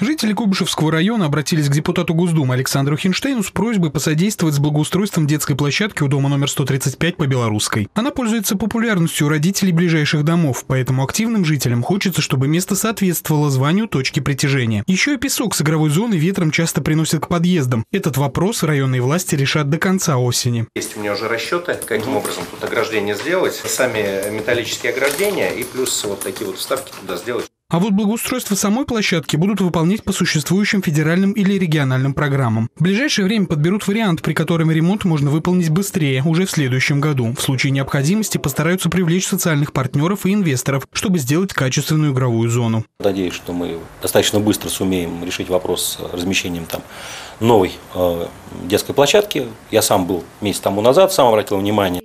Жители Куйбышевского района обратились к депутату Госдумы Александру Хинштейну с просьбой посодействовать с благоустройством детской площадки у дома номер 135 по Белорусской. Она пользуется популярностью у родителей ближайших домов, поэтому активным жителям хочется, чтобы место соответствовало званию точки притяжения. Еще и песок с игровой зоны ветром часто приносят к подъездам. Этот вопрос районные власти решат до конца осени. Есть у меня уже расчеты, каким образом тут ограждение сделать. Сами металлические ограждения и плюс вот такие вот вставки туда сделать. А вот благоустройство самой площадки будут выполнять по существующим федеральным или региональным программам. В ближайшее время подберут вариант, при котором ремонт можно выполнить быстрее, уже в следующем году. В случае необходимости постараются привлечь социальных партнеров и инвесторов, чтобы сделать качественную игровую зону. Надеюсь, что мы достаточно быстро сумеем решить вопрос с размещением там новой э, детской площадки. Я сам был месяц тому назад, сам обратил внимание.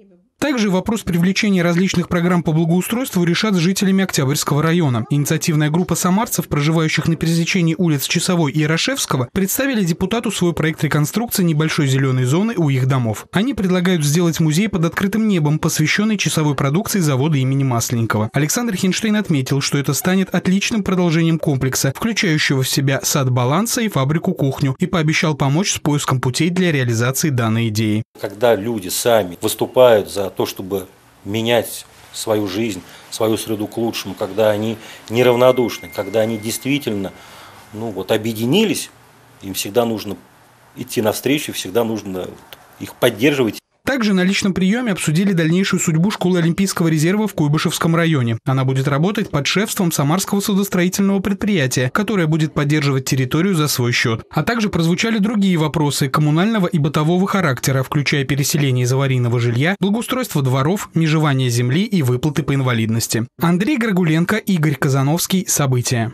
Также вопрос привлечения различных программ по благоустройству решат с жителями Октябрьского района. Инициативная группа самарцев, проживающих на пересечении улиц Часовой и Ярошевского, представили депутату свой проект реконструкции небольшой зеленой зоны у их домов. Они предлагают сделать музей под открытым небом, посвященный часовой продукции завода имени Масленникова. Александр Хинштейн отметил, что это станет отличным продолжением комплекса, включающего в себя сад баланса и фабрику-кухню, и пообещал помочь с поиском путей для реализации данной идеи. Когда люди сами выступают за то, чтобы менять свою жизнь, свою среду к лучшему, когда они неравнодушны, когда они действительно ну, вот, объединились, им всегда нужно идти навстречу, всегда нужно их поддерживать. Также на личном приеме обсудили дальнейшую судьбу школы Олимпийского резерва в Куйбышевском районе. Она будет работать под шефством Самарского судостроительного предприятия, которое будет поддерживать территорию за свой счет. А также прозвучали другие вопросы коммунального и бытового характера, включая переселение из аварийного жилья, благоустройство дворов, межевание земли и выплаты по инвалидности. Андрей Грагуленко, Игорь Казановский. События.